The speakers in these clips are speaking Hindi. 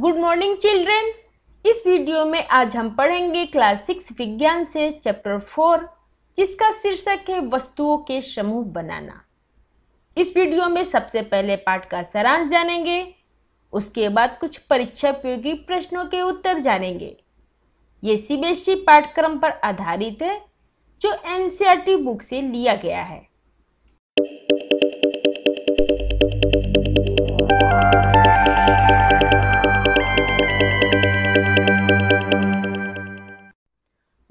Good morning children. इस वीडियो में आज हम पढ़ेंगे क्लास सिक्स विज्ञान से, चैप्टर फोर, जिसका शीर्षक है वस्तुओं के समूह बनाना। इस वीडियो में सबसे पहले पाठ का सारांश जानेंगे, उसके बाद कुछ परीक्षा उपयोगी प्रश्नों के उत्तर जानेंगे। ये सीबीएसई पाठ्यक्रम पर आधारित है, जो एनसीईआरटी बुक से लिया गया है।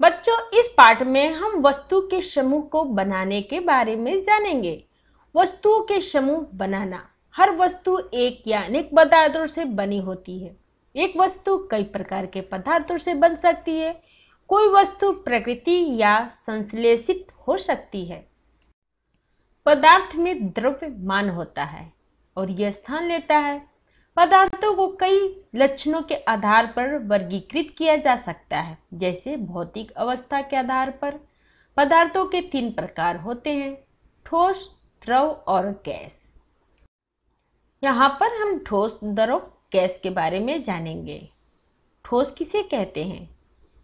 बच्चों, इस पाठ में हम वस्तु के समूह को बनाने के बारे में जानेंगे। वस्तुओं के समूह बनाना, हर वस्तु एक या अनेक पदार्थों से बनी होती है। एक वस्तु कई प्रकार के पदार्थों से बन सकती है। कोई वस्तु प्रकृति या संश्लेषित हो सकती है। पदार्थ में द्रव्यमान होता है और यह स्थान लेता है। पदार्थों को कई लक्षणों के आधार पर वर्गीकृत किया जा सकता है, जैसे भौतिक अवस्था के आधार पर। पदार्थों के तीन प्रकार होते हैं, ठोस, द्रव और गैस। यहाँ पर हम ठोस, द्रव, गैस के बारे में जानेंगे। ठोस किसे कहते हैं?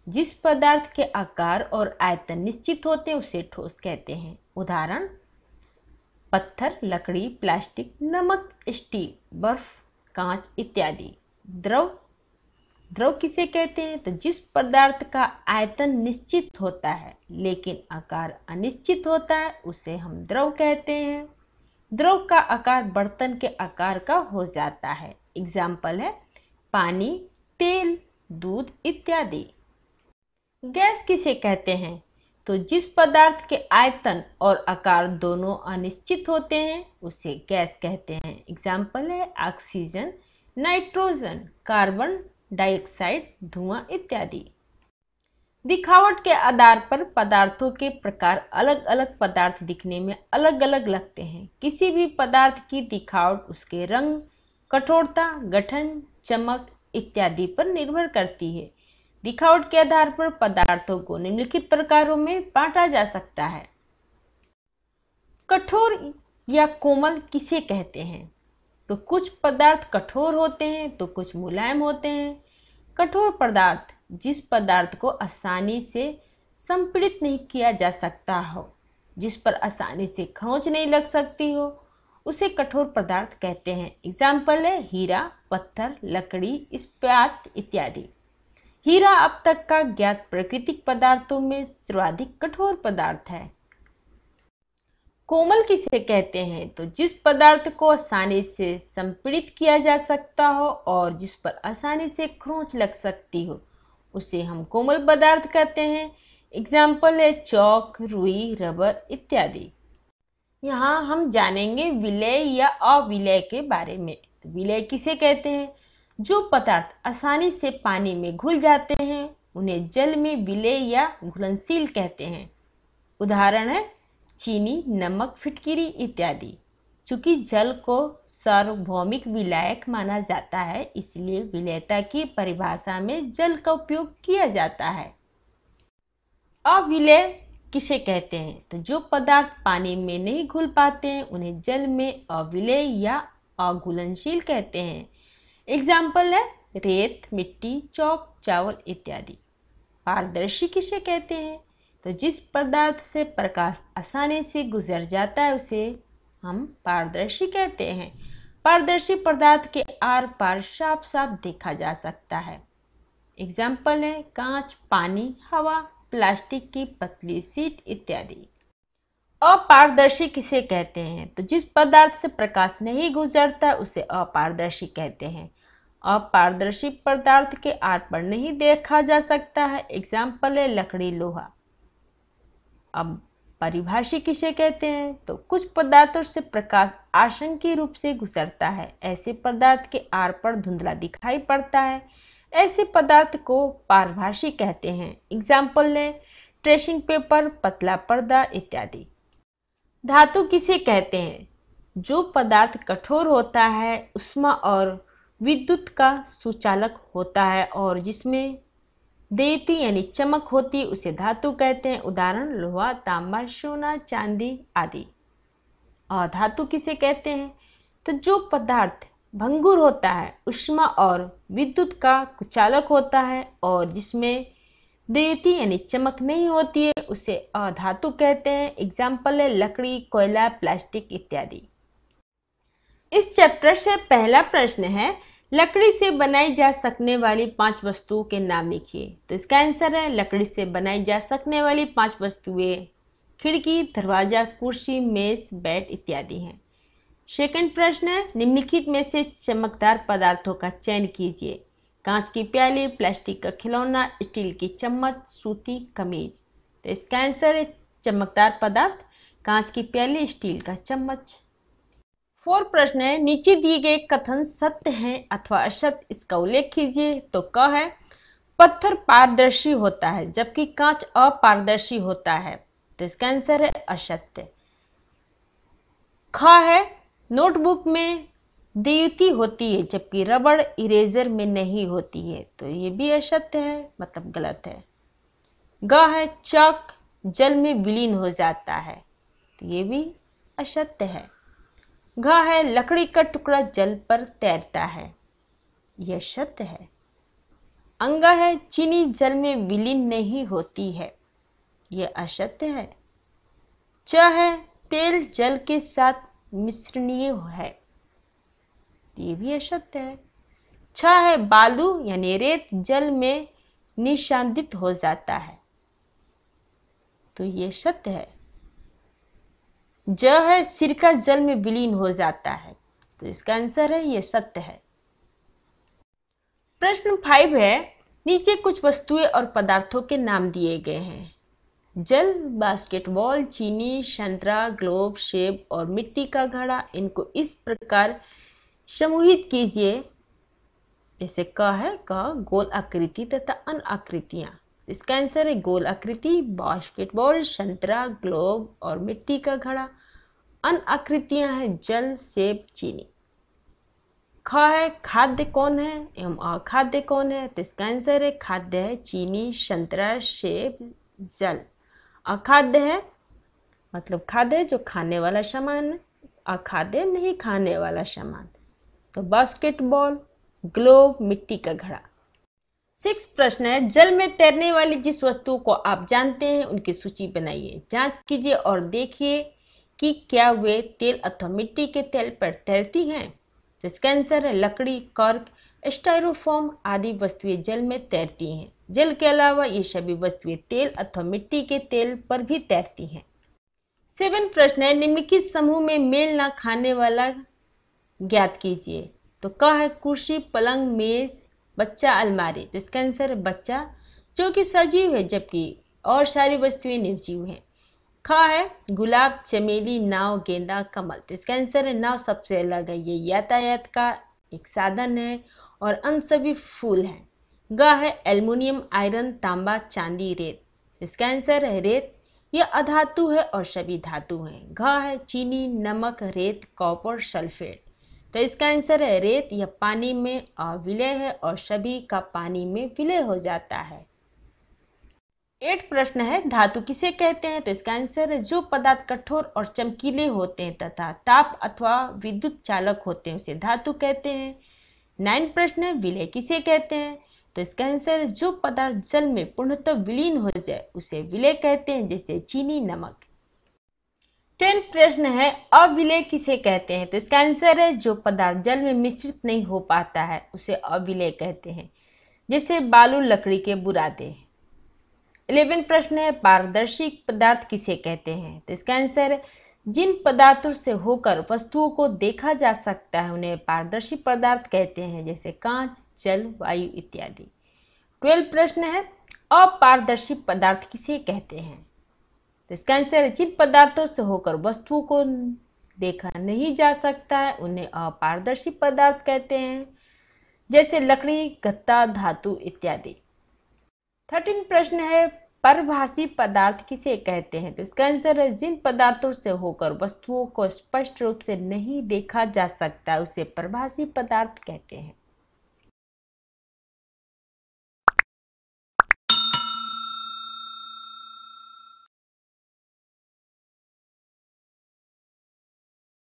जिस पदार्थ के आकार और आयतन निश्चित होते हैं, उसे ठोस कहते हैं। उदाहरण, पत्थर, लकड़ी, प्लास्टिक, नमक, स्टील, बर्फ़। कांच इत्यादि। द्रव द्रव किसे कहते हैं? तो जिस पदार्थ का आयतन निश्चित होता है, लेकिन आकार अनिश्चित होता है, उसे हम द्रव कहते हैं। द्रव का आकार बर्तन के आकार का हो जाता है। एग्ज़ाम्पल है, पानी, तेल, दूध इत्यादि। गैस किसे कहते हैं? तो जिस पदार्थ के आयतन और आकार दोनों अनिश्चित होते हैं, उसे गैस कहते हैं। एग्ज़ाम्पल है ऑक्सीजन नाइट्रोजन कार्बन डाइऑक्साइड धुआँ इत्यादि। दिखावट के आधार पर पदार्थों के प्रकार अलग अलग पदार्थ दिखने में अलग अलग लगते हैं। किसी भी पदार्थ की दिखावट उसके रंग, कठोरता, गठन, चमक इत्यादि पर निर्भर करती है। दिखावट के आधार पर पदार्थों को निम्नलिखित प्रकारों में बांटा जा सकता है। कठोर या कोमल किसे कहते हैं? तो कुछ पदार्थ कठोर होते हैं तो कुछ मुलायम होते हैं। कठोर पदार्थ जिस पदार्थ को आसानी से संपीड़ित नहीं किया जा सकता हो, जिस पर आसानी से खोज नहीं लग सकती हो, उसे कठोर पदार्थ कहते हैं। एग्ज़ाम्पल है हीरा, पत्थर, लकड़ी, इस्पात इत्यादि। हीरा अब तक का ज्ञात प्राकृतिक पदार्थों में सर्वाधिक कठोर पदार्थ है। कोमल किसे कहते हैं? तो जिस पदार्थ को आसानी से संपीड़ित किया जा सकता हो और जिस पर आसानी से खरोंच लग सकती हो, उसे हम कोमल पदार्थ कहते हैं। एग्ज़ाम्पल है चौक, रुई, रबर इत्यादि। यहाँ हम जानेंगे विलय या अविलय के बारे में। तो विलय किसे कहते हैं? जो पदार्थ आसानी से पानी में घुल जाते हैं, उन्हें जल में विलय या घुलनशील कहते हैं। उदाहरण है, चीनी, नमक, फिटकिरी इत्यादि। चूँकि जल को सार्वभौमिक विलायक माना जाता है, इसलिए विलयता की परिभाषा में जल का उपयोग किया जाता है। अविलय किसे कहते हैं? तो जो पदार्थ पानी में नहीं घुल पाते हैं, उन्हें जल में अविलय या अघुलनशील कहते हैं। एग्ज़ाम्पल है, रेत, मिट्टी, चौक, चावल इत्यादि। पारदर्शी किसे कहते हैं? तो जिस पदार्थ से प्रकाश आसानी से गुजर जाता है, उसे हम पारदर्शी कहते हैं। पारदर्शी पदार्थ के आर पार साफ़ साफ़ देखा जा सकता है। एग्ज़ाम्पल है, कांच, पानी, हवा, प्लास्टिक की पतली सीट इत्यादि। अपारदर्शी किसे कहते हैं? तो जिस पदार्थ से प्रकाश नहीं गुजरता, उसे अपारदर्शी कहते हैं। अपारदर्शी पदार्थ के आर पर नहीं देखा जा सकता है। एग्ज़ाम्पल है लकड़ी लोहा। अब परिभाषी किसे कहते हैं? तो कुछ पदार्थों से प्रकाश आशंकी रूप से गुजरता है। ऐसे पदार्थ के आर पर धुंधला दिखाई पड़ता है। ऐसे पदार्थ को पारभाषी कहते हैं। एग्ज़ाम्पल है ट्रेसिंग पेपर, पतला पर्दा इत्यादि। धातु किसे कहते हैं? जो पदार्थ कठोर होता है, उष्मा और विद्युत का सुचालक होता है और जिसमें देती यानी चमक होती, उसे धातु कहते हैं। उदाहरण, लोहा, तांबा, सोना, चांदी आदि। और धातु किसे कहते हैं? तो जो पदार्थ भंगुर होता है, उष्मा और विद्युत का कुचालक होता है और जिसमें देती यानी चमक नहीं होती है, उसे अधातु कहते हैं। एग्ज़ाम्पल है लकड़ी, कोयला, प्लास्टिक इत्यादि। इस चैप्टर से पहला प्रश्न है, लकड़ी से बनाई जा सकने वाली पाँच वस्तुओं के नाम लिखिए। तो इसका आंसर है, लकड़ी से बनाई जा सकने वाली पाँच वस्तुएँ, खिड़की, दरवाज़ा, कुर्सी, मेज, बेड इत्यादि हैं। सेकंड प्रश्न है, निम्नलिखित में से चमकदार पदार्थों का चयन कीजिए। कांच की प्याली, प्लास्टिक का खिलौना, स्टील की चम्मच, सूती कमीज। तो इसका आंसर है, चमकदार पदार्थ, कांच की प्याली, स्टील का चम्मच। फोर प्रश्न है। नीचे दिए गए कथन सत्य हैं अथवा असत्य, इसका उल्लेख कीजिए तो क है, पत्थर पारदर्शी होता है, जबकि कांच अपारदर्शी होता है। तो इसका आंसर है असत्य। ख है, नोटबुक में देयुति होती है, जबकि रबड़ इरेजर में नहीं होती है। तो ये भी असत्य है मतलब गलत है। ग है, चक जल में विलीन हो जाता है तो ये भी असत्य है। घ है, लकड़ी का टुकड़ा जल पर तैरता है। यह सत्य है। अंगा है, चीनी जल में विलीन नहीं होती है। यह असत्य है। च है, तेल जल के साथ मिश्रणीय है। ये भी असत्य है। छ है, बालू यानी रेत जल में निशांदित हो जाता है। तो ये सत्य है। ज है सिरका जल में विलीन हो जाता है। तो इसका आंसर है, ये सत्य है। प्रश्न फाइव है, नीचे कुछ वस्तुएँ और पदार्थों के नाम दिए गए हैं। जल बास्केटबॉल चीनी, संतरा ग्लोब सेब और मिट्टी का घड़ा, इनको इस प्रकार समूहित कीजिए। जैसे क है, क, गोल आकृति तथा अन्य आकृतियाँ। इसका आंसर है गोल आकृति, बास्केटबॉल, संतरा, ग्लोब और मिट्टी का घड़ा। अन्य आकृतियाँ हैं जल, सेब, चीनी। ख है खाद्य कौन है? एवं अखाद्य कौन है? तो इसका आंसर है खाद्य है, चीनी, संतरा, सेब, जल। अखाद्य है मतलब खाद्य जो खाने वाला सामान है। अखाद्य नहीं, खाने वाला सामान। तो बास्केटबॉल, ग्लोब, मिट्टी का घड़ा। सिक्स प्रश्न है, जल में तैरने वाली जिस वस्तु को आप जानते हैं, उनकी सूची बनाइए, जाँच कीजिए और देखिए कि क्या वे तेल अथवा मिट्टी के तेल पर तैरती हैं। तो इसका आंसर है, लकड़ी, कर्क स्टाइरोफॉर्म आदि वस्तुएँ जल में तैरती हैं। जल के अलावा ये सभी वस्तुएँ तेल अथवा मिट्टी के तेल पर भी तैरती हैं। सेवन प्रश्न है, निम्नलिखित समूह में मेल न खाने वाला ज्ञात कीजिए। तो क है कुर्सी पलंग मेज बच्चा अलमारी तो इसका आंसर बच्चा, जो कि सजीव है, जबकि और सारी वस्तुएँ निर्जीव हैं। ख है, गुलाब, चमेली, नाव, गेंदा, कमल। तो इसका आंसर है नाव सबसे अलग है। ये यातायात का एक साधन है और अन्य सभी फूल हैं। ग है एल्युमिनियम, आयरन, तांबा, चांदी, रेत। इसका आंसर है रेत। यह अधातु है और सभी धातु हैं। घ है चीनी, नमक, रेत, कॉपर, सल्फेट। तो इसका आंसर है, रेत यह पानी में अविलय है और सभी का पानी में विलय हो जाता है। एट प्रश्न है, धातु किसे कहते हैं? तो इसका आंसर है, जो पदार्थ कठोर और चमकीले होते हैं तथा ताप अथवा विद्युत चालक होते हैं, उसे धातु कहते हैं। नाइन प्रश्न है, विलय किसे कहते हैं? तो इसका आंसर जो पदार्थ जल में पूर्णतः विलीन हो जाए, उसे विलय कहते हैं, जैसे चीनी नमक। टेंथ प्रश्न है अविलय किसे कहते हैं? तो इसका आंसर है, जो पदार्थ जल में मिश्रित नहीं हो पाता है, उसे अविलय कहते हैं। जैसे बालू लकड़ी के बुरादे। इलेवेंथ प्रश्न है, पारदर्शी पदार्थ किसे कहते हैं? तो इसका आंसर है, जिन पदार्थों से होकर वस्तुओं को देखा जा सकता है, उन्हें पारदर्शी पदार्थ कहते हैं, जैसे कांच, जल, वायु इत्यादि। ट्वेल्व प्रश्न है, अपारदर्शी पदार्थ किसे कहते हैं? तो इसका आंसर जिन पदार्थों से होकर वस्तुओं को देखा नहीं जा सकता है, उन्हें अपारदर्शी पदार्थ कहते हैं, जैसे लकड़ी, गत्ता, धातु इत्यादि। थर्टीन प्रश्न है, परभाषी पदार्थ किसे कहते हैं? तो इसका आंसर है जिन पदार्थों से होकर वस्तुओं को स्पष्ट रूप से नहीं देखा जा सकता, उसे परभाषी पदार्थ कहते हैं।